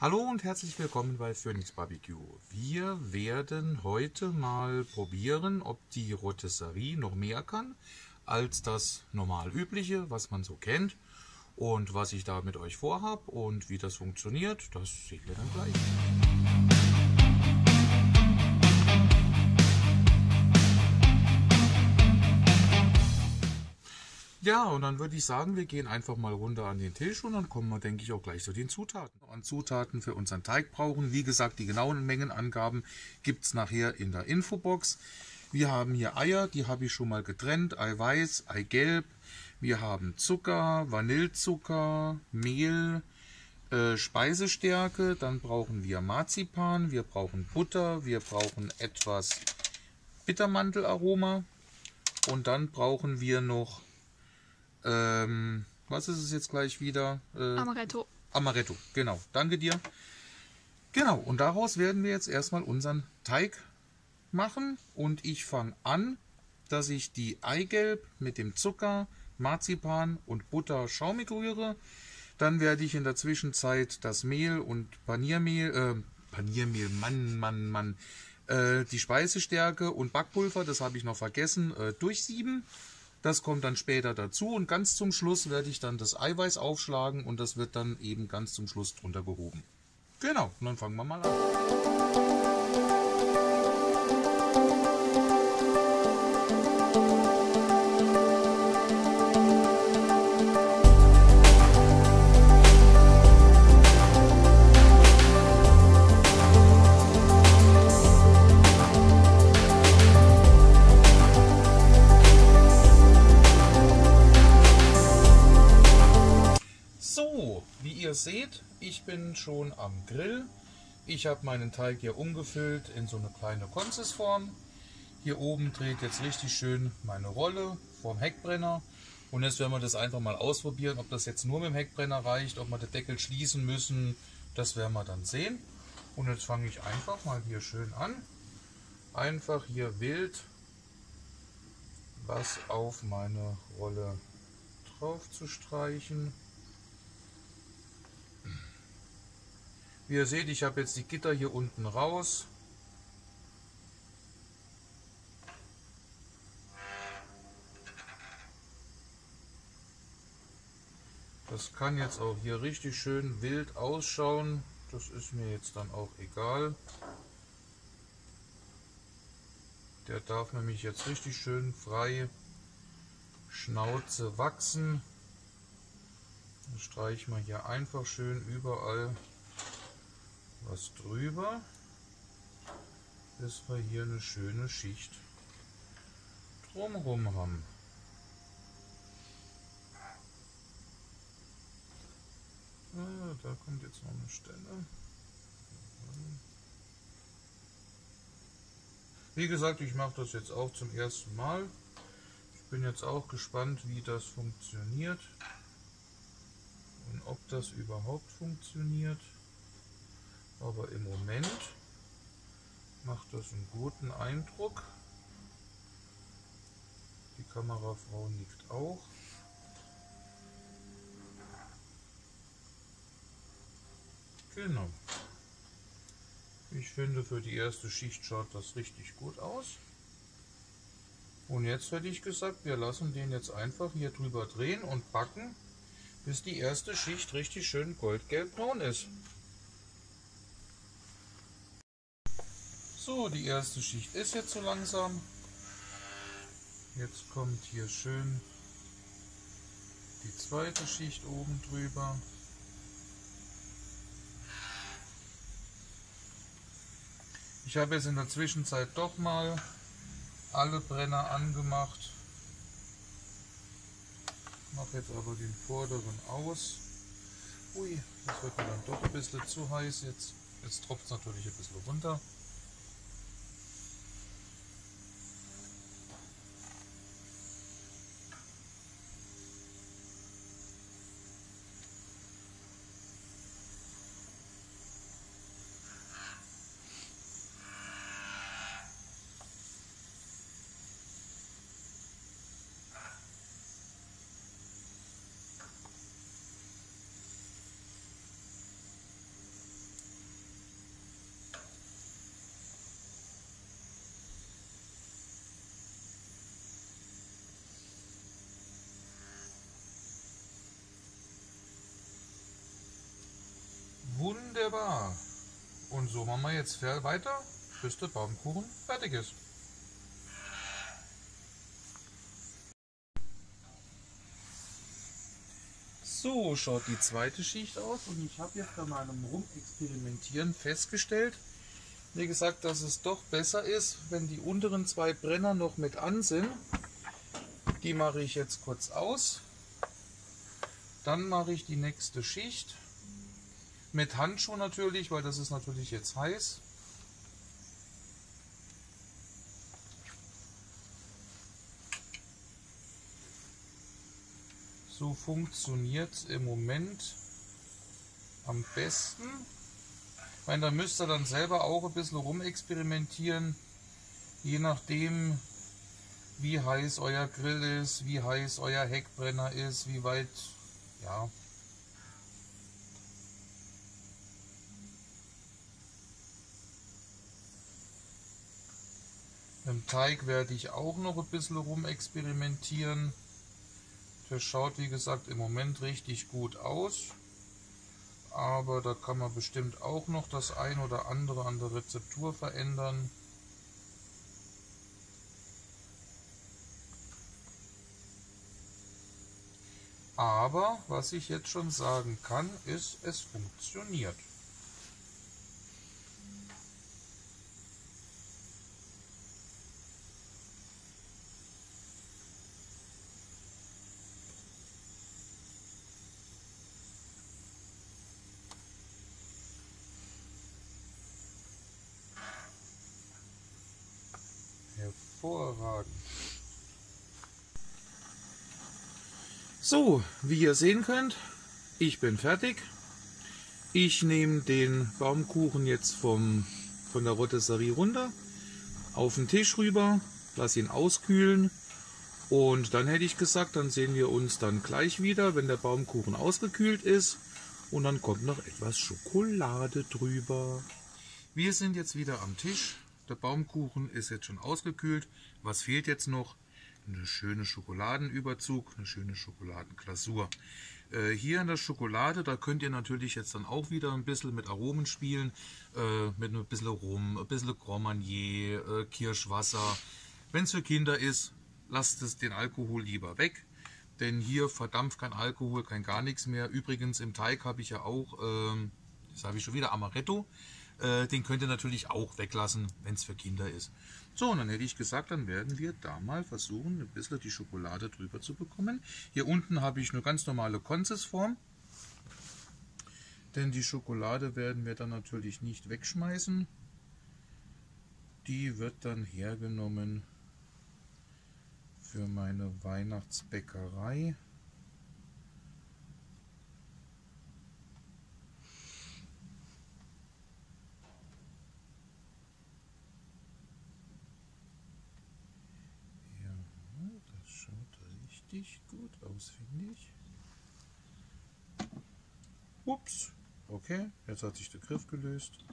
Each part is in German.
Hallo und herzlich willkommen bei Phoenix Barbecue. Wir werden heute mal probieren, ob die Rotisserie noch mehr kann als das normal übliche, was man so kennt. Und was ich da mit euch vorhab und wie das funktioniert, das sehen wir dann gleich. Ja, und dann würde ich sagen, wir gehen einfach mal runter an den Tisch und dann kommen wir, denke ich, auch gleich zu den Zutaten. An Zutaten für unseren Teig brauchen. Wie gesagt, die genauen Mengenangaben gibt es nachher in der Infobox. Wir haben hier Eier, die habe ich schon mal getrennt, Eiweiß, Eigelb. Wir haben Zucker, Vanillezucker, Mehl, äh, Speisestärke. Dann brauchen wir Marzipan, wir brauchen Butter, wir brauchen etwas Bittermantelaroma. Und dann brauchen wir noch ähm, was ist es jetzt gleich wieder? Äh, Amaretto. Amaretto, genau. Danke dir. Genau, und daraus werden wir jetzt erstmal unseren Teig machen. Und ich fange an, dass ich die Eigelb mit dem Zucker, Marzipan und Butter schaumig rühre. Dann werde ich in der Zwischenzeit das Mehl und Paniermehl, äh, Paniermehl, Mann, Mann, Mann, äh, die Speisestärke und Backpulver, das habe ich noch vergessen, äh, durchsieben. Das kommt dann später dazu und ganz zum Schluss werde ich dann das Eiweiß aufschlagen und das wird dann eben ganz zum Schluss drunter gehoben. Genau, und dann fangen wir mal an. Ihr seht, ich bin schon am Grill. Ich habe meinen Teig hier umgefüllt in so eine kleine Konsisform. Hier oben dreht jetzt richtig schön meine Rolle vom Heckbrenner. Und jetzt werden wir das einfach mal ausprobieren, ob das jetzt nur mit dem Heckbrenner reicht, ob wir den Deckel schließen müssen. Das werden wir dann sehen. Und jetzt fange ich einfach mal hier schön an. Einfach hier wild was auf meine Rolle drauf zu streichen. Wie ihr seht, ich habe jetzt die Gitter hier unten raus. Das kann jetzt auch hier richtig schön wild ausschauen. Das ist mir jetzt dann auch egal. Der darf nämlich jetzt richtig schön frei Schnauze wachsen. Dann streichen wir hier einfach schön überall was drüber, bis wir hier eine schöne Schicht drumherum haben. Ah, da kommt jetzt noch eine Stelle. Wie gesagt, ich mache das jetzt auch zum ersten Mal. Ich bin jetzt auch gespannt, wie das funktioniert und ob das überhaupt funktioniert. Aber im Moment macht das einen guten Eindruck. Die Kamerafrau nickt auch. Genau. Ich finde, für die erste Schicht schaut das richtig gut aus. Und jetzt hätte ich gesagt, wir lassen den jetzt einfach hier drüber drehen und backen, bis die erste Schicht richtig schön goldgelb-braun ist. So, die erste Schicht ist jetzt so langsam. Jetzt kommt hier schön die zweite Schicht oben drüber. Ich habe jetzt in der Zwischenzeit doch mal alle Brenner angemacht. Mache jetzt aber den vorderen aus. Ui, das wird mir dann doch ein bisschen zu heiß jetzt. Jetzt tropft es natürlich ein bisschen runter. Wunderbar. Und so machen wir jetzt weiter, bis der Baumkuchen fertig ist. So schaut die zweite Schicht aus und ich habe jetzt bei meinem Rumexperimentieren festgestellt, wie gesagt, dass es doch besser ist, wenn die unteren zwei Brenner noch mit an sind. Die mache ich jetzt kurz aus. Dann mache ich die nächste Schicht. Mit Handschuh natürlich, weil das ist natürlich jetzt heiß. So funktioniert im Moment am besten. Ich meine, da müsst ihr dann selber auch ein bisschen rumexperimentieren, je nachdem, wie heiß euer Grill ist, wie heiß euer Heckbrenner ist, wie weit, ja. Im Teig werde ich auch noch ein bisschen rumexperimentieren. Der schaut wie gesagt im Moment richtig gut aus. Aber da kann man bestimmt auch noch das ein oder andere an der Rezeptur verändern. Aber was ich jetzt schon sagen kann, ist, es funktioniert. Hervorragend. So, wie ihr sehen könnt, ich bin fertig. Ich nehme den Baumkuchen jetzt vom, von der Rotisserie runter, auf den Tisch rüber, lasse ihn auskühlen und dann hätte ich gesagt, dann sehen wir uns dann gleich wieder, wenn der Baumkuchen ausgekühlt ist und dann kommt noch etwas Schokolade drüber. Wir sind jetzt wieder am Tisch der Baumkuchen ist jetzt schon ausgekühlt. Was fehlt jetzt noch? Eine schöne Schokoladenüberzug, eine schöne Schokoladenglasur. Äh, hier in der Schokolade, da könnt ihr natürlich jetzt dann auch wieder ein bisschen mit Aromen spielen. Äh, mit ein bisschen Rum, ein bisschen Grand Marnier, äh, Kirschwasser. Wenn es für Kinder ist, lasst es den Alkohol lieber weg. Denn hier verdampft kein Alkohol, kein gar nichts mehr. Übrigens im Teig habe ich ja auch, ähm, das habe ich schon wieder, Amaretto. Äh, den könnt ihr natürlich auch weglassen, wenn es für Kinder ist. So, und dann hätte ich gesagt, dann werden wir da mal versuchen, ein bisschen die Schokolade drüber zu bekommen. Hier unten habe ich eine ganz normale Konzesform. Denn die Schokolade werden wir dann natürlich nicht wegschmeißen. Die wird dann hergenommen für meine Weihnachtsbäckerei. richtig gut aus, finde ich. Ups. Okay, jetzt hat sich der Griff gelöst.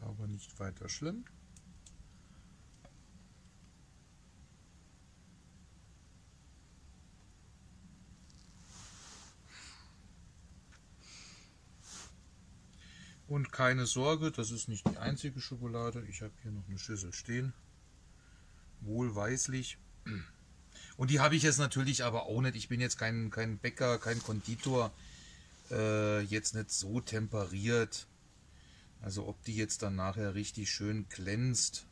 Aber nicht weiter schlimm. Und keine Sorge, das ist nicht die einzige Schokolade. Ich habe hier noch eine Schüssel stehen wohlweislich. Und die habe ich jetzt natürlich aber auch nicht. Ich bin jetzt kein, kein Bäcker, kein Konditor. Äh, jetzt nicht so temperiert. Also ob die jetzt dann nachher richtig schön glänzt,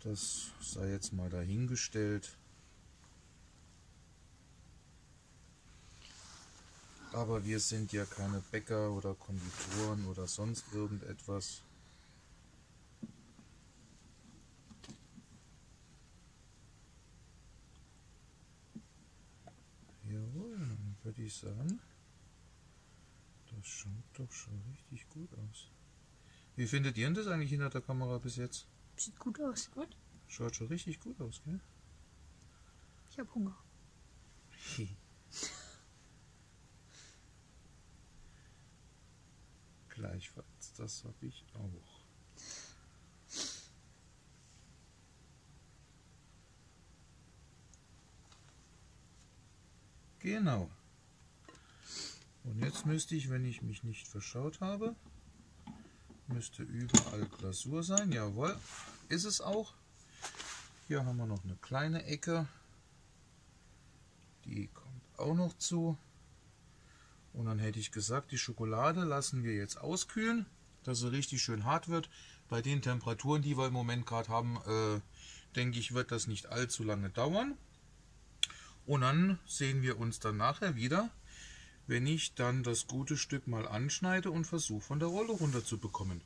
das sei jetzt mal dahingestellt. Aber wir sind ja keine Bäcker oder Konditoren oder sonst irgendetwas. Ich sagen. Das schaut doch schon richtig gut aus. Wie findet ihr das eigentlich hinter der Kamera bis jetzt? Sieht gut aus. Gut. Schaut schon richtig gut aus, gell? Ich habe Hunger. Gleichfalls, das habe ich auch. Genau. Und jetzt müsste ich, wenn ich mich nicht verschaut habe, müsste überall Glasur sein. Jawohl, ist es auch. Hier haben wir noch eine kleine Ecke. Die kommt auch noch zu. Und dann hätte ich gesagt, die Schokolade lassen wir jetzt auskühlen, dass sie richtig schön hart wird. Bei den Temperaturen, die wir im Moment gerade haben, äh, denke ich, wird das nicht allzu lange dauern. Und dann sehen wir uns dann nachher wieder, wenn ich dann das gute Stück mal anschneide und versuche von der Rolle runter zu bekommen.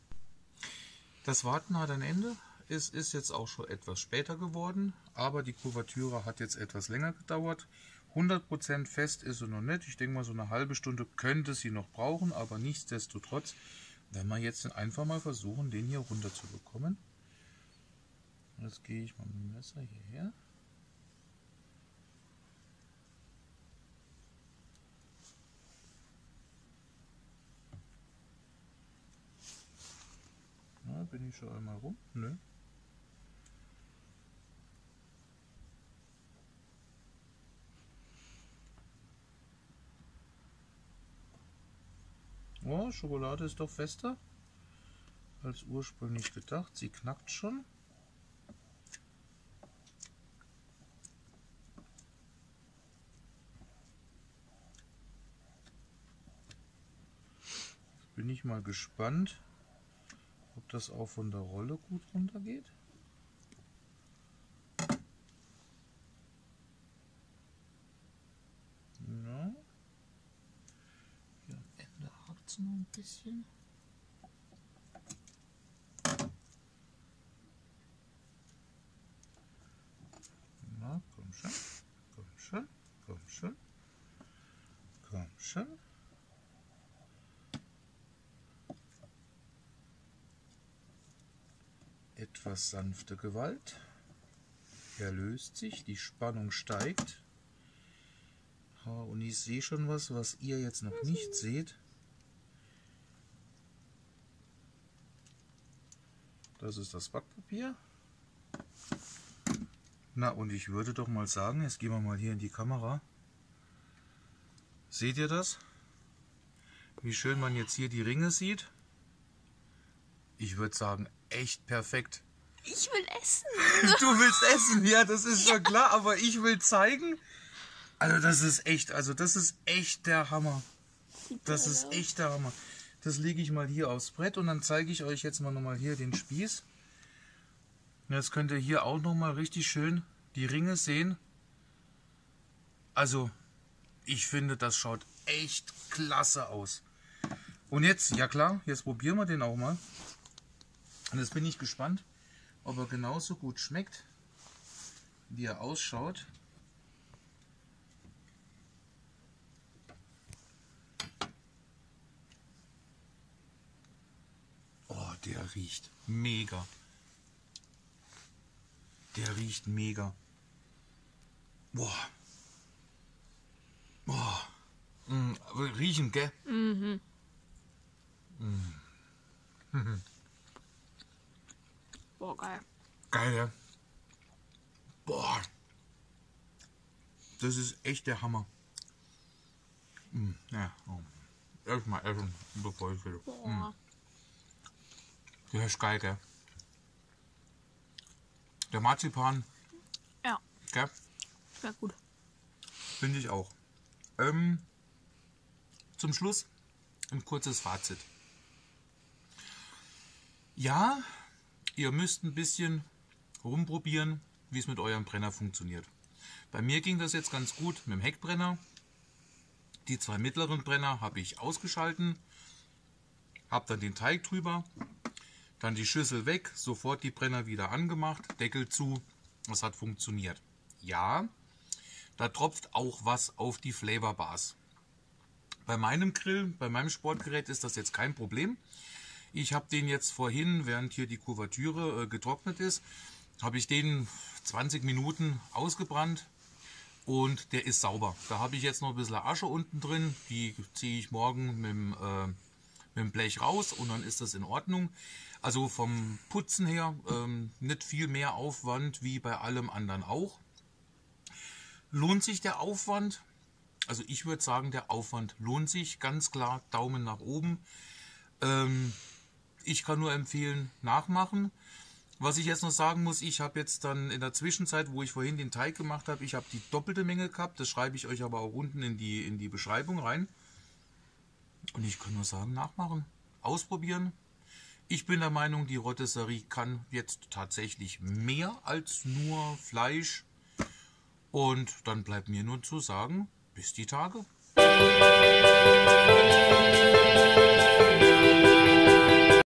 Das Warten hat ein Ende. Es ist jetzt auch schon etwas später geworden, aber die Kuvertüre hat jetzt etwas länger gedauert. 100% fest ist sie noch nicht. Ich denke mal, so eine halbe Stunde könnte sie noch brauchen, aber nichtsdestotrotz werden wir jetzt einfach mal versuchen, den hier runter zu bekommen. Jetzt gehe ich mal mit dem Messer hierher. Na, bin ich schon einmal rum? Nö. Oh, Schokolade ist doch fester als ursprünglich gedacht. Sie knackt schon. Bin ich mal gespannt, ob das auch von der Rolle gut runtergeht. Ja. Hier am Ende hakt es noch ein bisschen. Na, komm schon, komm schon, komm schon, komm schon. Etwas sanfte Gewalt. Er löst sich, die Spannung steigt. Und ich sehe schon was, was ihr jetzt noch nicht seht. Das ist das Backpapier. Na, und ich würde doch mal sagen, jetzt gehen wir mal hier in die Kamera. Seht ihr das? Wie schön man jetzt hier die Ringe sieht. Ich würde sagen, echt perfekt. Ich will essen. Du willst essen, ja, das ist schon klar, aber ich will zeigen. Also das ist echt, also das ist echt der Hammer. Das ist echt der Hammer. Das lege ich mal hier aufs Brett und dann zeige ich euch jetzt mal nochmal hier den Spieß. Jetzt könnt ihr hier auch nochmal richtig schön die Ringe sehen. Also, ich finde, das schaut echt klasse aus. Und jetzt, ja klar, jetzt probieren wir den auch mal. Und jetzt bin ich gespannt, ob er genauso gut schmeckt, wie er ausschaut. Oh, der riecht mega. Der riecht mega. Boah. Boah. Mm, riechen, gell? Boah, geil. Geil, ja. Boah. Das ist echt der Hammer. Mm, ja, oh. Erstmal essen, bevor ich will. Boah. Der ist geil, gell? Der Marzipan, Ja, gell? sehr gut. Finde ich auch. Ähm, zum Schluss ein kurzes Fazit. Ja, ihr müsst ein bisschen rumprobieren, wie es mit eurem Brenner funktioniert. Bei mir ging das jetzt ganz gut mit dem Heckbrenner. Die zwei mittleren Brenner habe ich ausgeschalten, habe dann den Teig drüber, dann die Schüssel weg, sofort die Brenner wieder angemacht, Deckel zu. Das hat funktioniert. Ja, da tropft auch was auf die Flavor Bars. Bei meinem Grill, bei meinem Sportgerät ist das jetzt kein Problem. Ich habe den jetzt vorhin, während hier die Kuvertüre äh, getrocknet ist, habe ich den 20 Minuten ausgebrannt und der ist sauber. Da habe ich jetzt noch ein bisschen Asche unten drin, die ziehe ich morgen mit dem, äh, mit dem Blech raus und dann ist das in Ordnung. Also vom Putzen her ähm, nicht viel mehr Aufwand wie bei allem anderen auch. Lohnt sich der Aufwand? Also ich würde sagen, der Aufwand lohnt sich. Ganz klar, Daumen nach oben. Ähm, ich kann nur empfehlen, nachmachen. Was ich jetzt noch sagen muss, ich habe jetzt dann in der Zwischenzeit, wo ich vorhin den Teig gemacht habe, ich habe die doppelte Menge gehabt. Das schreibe ich euch aber auch unten in die, in die Beschreibung rein. Und ich kann nur sagen, nachmachen, ausprobieren. Ich bin der Meinung, die Rotisserie kann jetzt tatsächlich mehr als nur Fleisch. Und dann bleibt mir nur zu sagen, bis die Tage.